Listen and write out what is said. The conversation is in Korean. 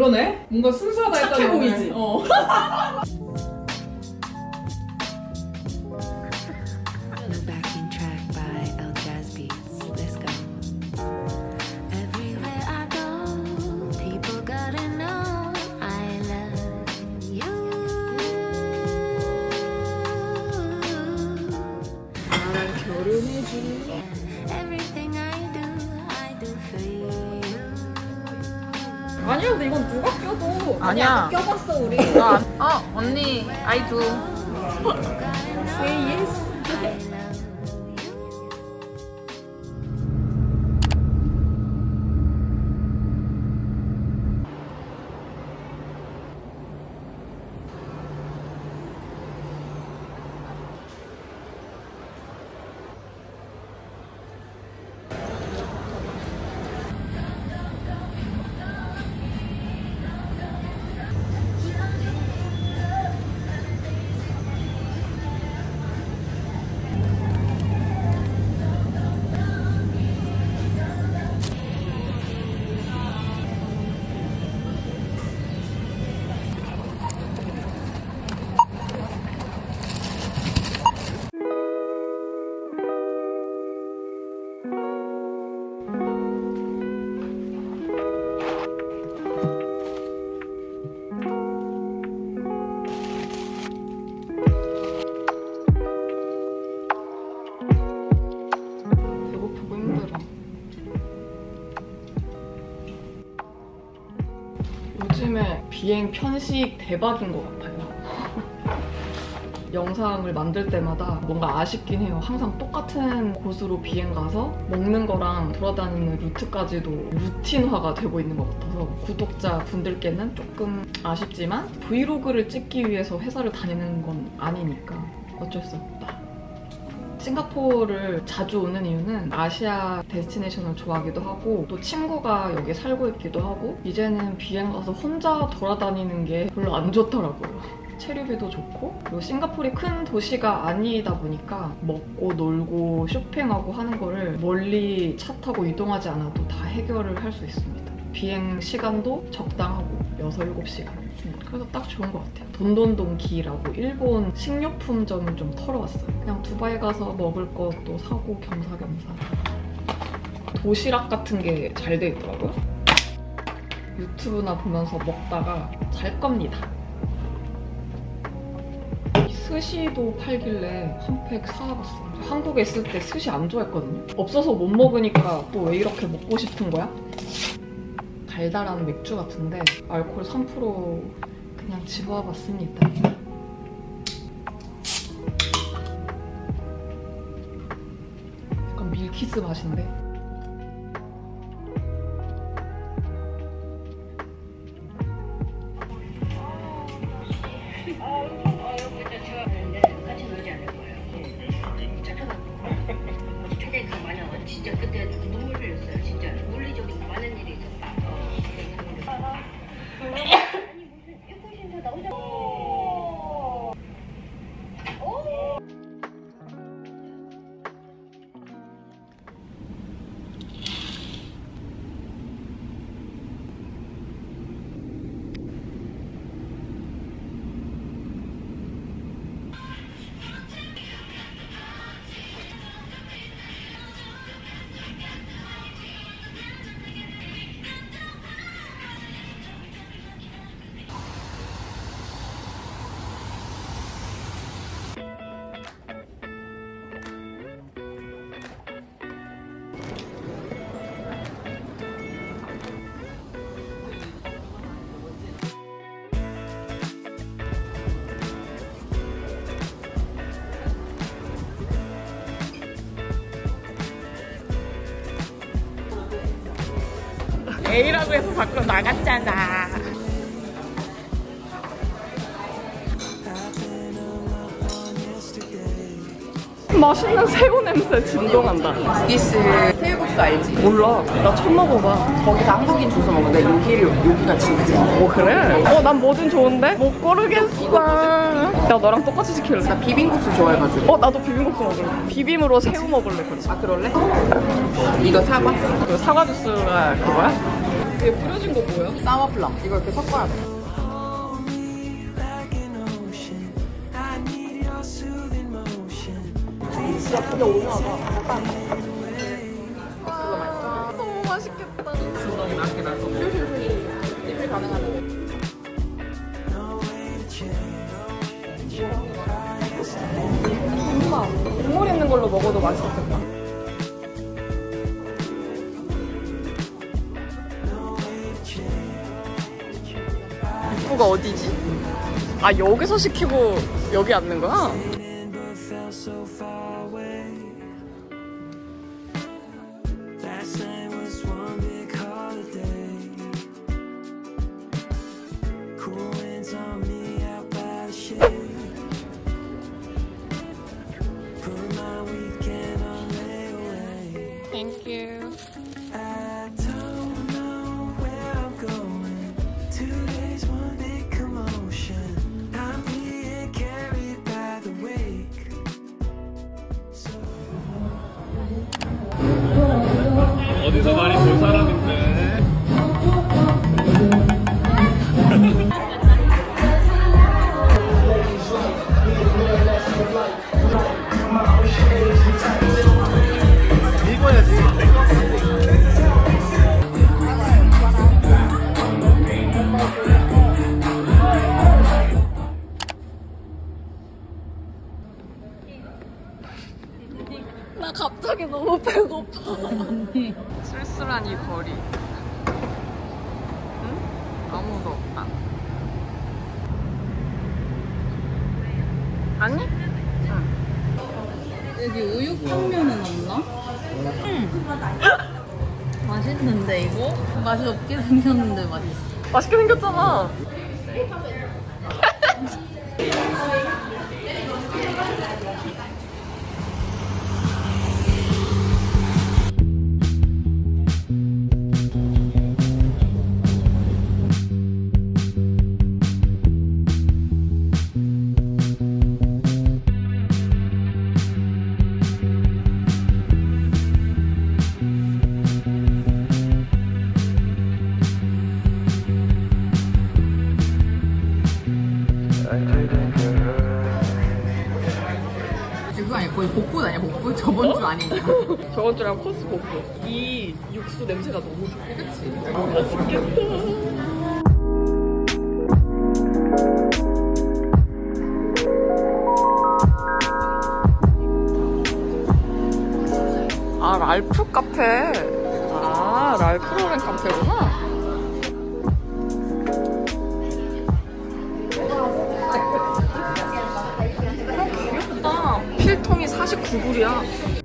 그러네. 뭔가 순수하다 착해 했더니 오늘. 보이지? 어. The backing track by El Jazz Beats. Let's go. Everywhere I go, people gotta know I love you. 나랑 결혼해줄 아니야, 근데 이건 누가 껴도. 아니야. 껴봤어, 우리. 나, 어, 언니, I do. Say yes. 요즘에 비행 편식 대박인 것 같아요. 영상을 만들 때마다 뭔가 아쉽긴 해요. 항상 똑같은 곳으로 비행 가서 먹는 거랑 돌아다니는 루트까지도 루틴화가 되고 있는 것 같아서 구독자 분들께는 조금 아쉽지만 브이로그를 찍기 위해서 회사를 다니는 건 아니니까 어쩔 수 없다. 싱가포르를 자주 오는 이유는 아시아 데스티네이션을 좋아하기도 하고 또 친구가 여기 살고 있기도 하고 이제는 비행 가서 혼자 돌아다니는 게 별로 안 좋더라고요. 체류비도 좋고 그리고 싱가포르이 큰 도시가 아니다 보니까 먹고 놀고 쇼핑하고 하는 거를 멀리 차 타고 이동하지 않아도 다 해결을 할 수 있습니다. 비행 시간도 적당하고 6, 7시간. 그래서 딱 좋은 것 같아요. 돈돈동키라고 일본 식료품점을 좀 털어왔어요. 그냥 두바이 가서 먹을 것도 사고 겸사겸사. 도시락 같은 게 잘 돼 있더라고요. 유튜브나 보면서 먹다가 잘 겁니다. 이 스시도 팔길래 한 팩 사와봤어요. 한국에 있을 때 스시 안 좋아했거든요. 없어서 못 먹으니까 또 왜 이렇게 먹고 싶은 거야? 달달한 맥주 같은데 알코올 3% 그냥 집어와봤습니다. 약간 밀키스 맛인데 A라고 해서 밖으로 나갔잖아. 맛있는 새우 냄새 진동한다. 디스 새우국수 알지? 몰라. 나 처음 먹어봐. 거기다 한국인 줘서 먹는데 여기를 여기가 진짜 어 그래? 어 난 뭐든 좋은데? 못 고르겠어. 나 너랑 똑같이 시킬래. 나 비빔국수 좋아해가지고 어 나도 비빔국수 먹을래. 비빔으로 새우 먹을래 그럼. 아 그럴래? 이거 사과? 그 사과 주스가 그거야? 위에 뿌려진 거 뭐야? 사마플랑. 이거 이렇게 섞어야 돼. 진짜 근데 오늘하다. 너무 맛있겠다. 진동이 맛있게 나서. 슐슐슐. 입을 가능하네. 국물 있는 걸로 먹어도 맛있겠다. 입구가 어디지? 아 여기서 시키고 여기 앉는 거야? Night 어디서 많 나 갑자기 너무 배고파. 쓸쓸한 이 거리. 응? 아무도 없다. 아니? 여기 우육탕면은 없나? 맛있는데 이거? 맛이 없게 생겼는데 맛있어. 맛있게 생겼잖아. 거의 복분 아니야, 복분? 저번 주 아니냐. 저번 주랑 코스 볶고. 이 육수 냄새가 너무 좋아. 그치? 맛있겠다. 아, 랄프 카페. 아, 랄프 로렌 카페구나. 49불이야.